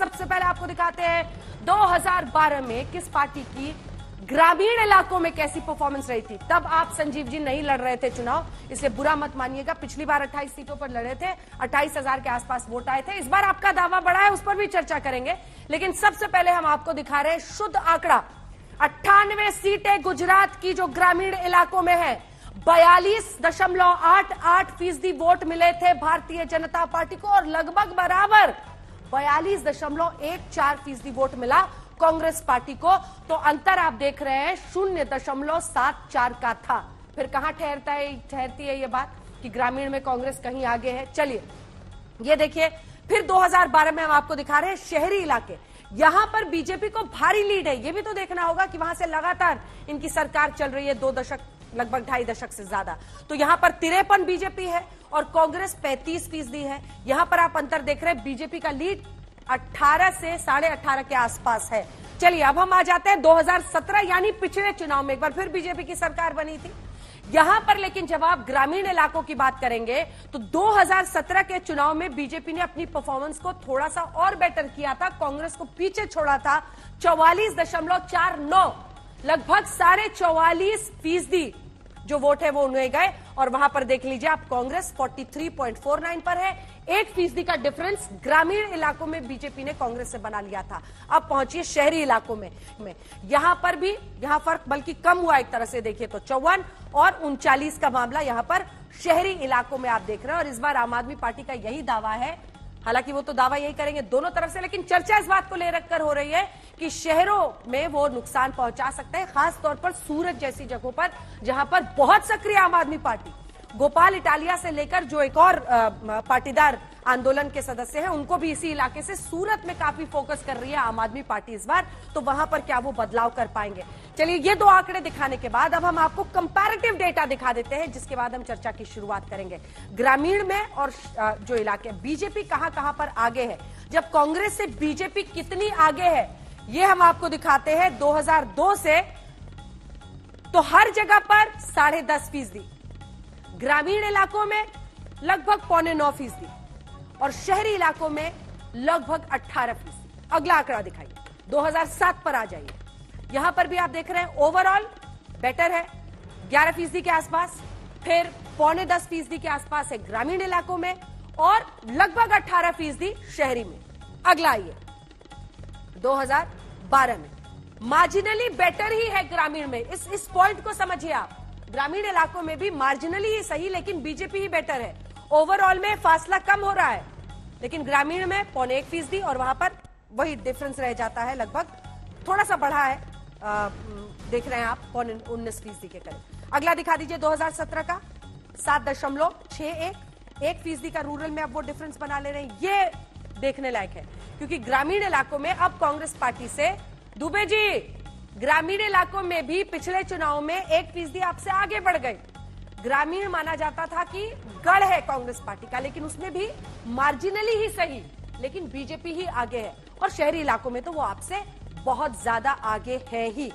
सबसे पहले आपको दिखाते हैं 2012 में किस पार्टी की ग्रामीण इलाकों में कैसी परफॉर्मेंस रही थी? तब आप संजीव जी नहीं लड़ रहे थे चुनाव, इसलिए बुरा मत मानिएगा। पिछली बार 28 सीटों पर लड़े थे, अट्ठाईस हज़ार के आसपास वोट आए थे। इस बार आपका दावा बढ़ा है, उस पर भी चर्चा करेंगे। लेकिन सबसे पहले हम आपको दिखा रहे हैं शुद्ध आंकड़ा। अट्ठानवे सीटें गुजरात की जो ग्रामीण इलाकों में है, बयालीस दशमलव आठ आठ फ़ीसदी वोट मिले थे भारतीय जनता पार्टी को, और लगभग बराबर बयालीस दशमलव एक चार फ़ीसदी वोट मिला कांग्रेस पार्टी को। तो अंतर आप देख रहे हैं, शून्य दशमलव सात चार का था। फिर कहाँ ठहरता है, ठहरती है ये बात कि ग्रामीण में कांग्रेस कहीं आगे है? चलिए, ये देखिए, फिर 2012 में हम आपको दिखा रहे हैं शहरी इलाके। यहाँ पर बीजेपी को भारी लीड है। ये भी तो देखना होगा कि वहाँ से लगातार इनकी सरकार चल रही है, दो दशक लगभग ढाई दशक से ज़्यादा। तो यहाँ पर तिरपन बीजेपी है और कांग्रेस पैंतीस फ़ीसदी है। यहाँ पर आप अंतर देख रहे हैं, बीजेपी का लीड 18 से साढ़े अठारह के आसपास है। चलिए, अब हम आ जाते हैं 2017 यानी पिछले चुनाव में। एक बार फिर बीजेपी की सरकार बनी थी। यहाँ पर लेकिन जब आप ग्रामीण इलाकों की बात करेंगे तो 2017 के चुनाव में बीजेपी ने अपनी परफॉर्मेंस को थोड़ा सा और बेटर किया था। कांग्रेस को पीछे छोड़ा था चौवालीस दशमलव चार नौ। लगभग साढ़े चौवालीस फ़ीसदी जो वोट है वो उन्हें गए। और वहाँ पर देख लीजिए आप कांग्रेस 43.49 पर है। एक फ़ीसदी का डिफरेंस ग्रामीण इलाकों में बीजेपी ने कांग्रेस से बना लिया था। अब पहुंचिए शहरी इलाकों में, में। यहाँ पर भी यहाँ फ़र्क बल्कि कम हुआ एक तरह से देखिए तो चौवन और उनचालीस का मामला यहाँ पर शहरी इलाकों में आप देख रहे हैं। और इस बार आम आदमी पार्टी का यही दावा है हालाँकि वो तो दावा यही करेंगे दोनों तरफ़ से, लेकिन चर्चा इस बात को ले रखकर हो रही है कि शहरों में वो नुकसान पहुँचा सकते हैं, खासतौर पर सूरत जैसी जगहों पर, जहाँ पर बहुत सक्रिय आम आदमी पार्टी गोपाल इटालिया से लेकर जो एक और पाटीदार आंदोलन के सदस्य हैं, उनको भी इसी इलाके से सूरत में काफ़ी फोकस कर रही है आम आदमी पार्टी इस बार तो वहाँ पर क्या वो बदलाव कर पाएँगे? चलिए, ये दो आंकड़े दिखाने के बाद अब हम आपको कंपैरेटिव डेटा दिखा देते हैं, जिसके बाद हम चर्चा की शुरुआत करेंगे। ग्रामीण में और जो इलाके बीजेपी कहाँ कहाँ पर आगे है? जब कांग्रेस से बीजेपी कितनी आगे है? ये हम आपको दिखाते हैं 2002 से तो हर जगह पर साढ़े दस फ़ीसदी। ग्रामीण इलाकों में लगभग पौने नौ फ़ीसदी और शहरी इलाकों में लगभग 18 फ़ीसदी। अगला आंकड़ा दिखाइए। 2007 पर आ जाइए। यहाँ पर भी आप देख रहे हैं ओवरऑल बेटर है। 11 फ़ीसदी के आसपास, फिर पौने 10 फ़ीसदी के आसपास है ग्रामीण इलाकों में और लगभग 18 फ़ीसदी शहरी में। अगला आइए। 2012 में। मार्जिनली बेटर ही है ग्रामीण में। इस इस पॉइंट को समझिए आप। ग्रामीण इलाकों में भी मार्जिनली ही सही लेकिन बीजेपी ही बेटर है। ओवरऑल में फासला कम हो रहा है। लेकिन ग्रामीण में पौने एक फ़ीसदी और वहाँ पर वही डिफरेंस रह जाता है लगभग। थोड़ा सा बढ़ा है। आ, देख रहे हैं आप पौने उन्नीस फ़ीसदी के करीब। अगला दिखा दीजिए 2017 का। सात दशमलव छह एक एक फ़ीसदी का रूरल में अब वो डिफरेंस बना ले रहे हैं। ये देखने लायक है क्योंकि ग्रामीण इलाकों में अब कांग्रेस पार्टी से दुबे जी! ग्रामीण इलाकों में भी पिछले चुनाव में एक फ़ीसदी आपसे आगे बढ़ गई। ग्रामीण माना जाता था कि गढ़ है कांग्रेस पार्टी का, लेकिन उसमें भी मार्जिनली ही सही, लेकिन बीजेपी ही आगे है। और शहरी इलाकों में तो वो आपसे बहुत ज़्यादा आगे है ही।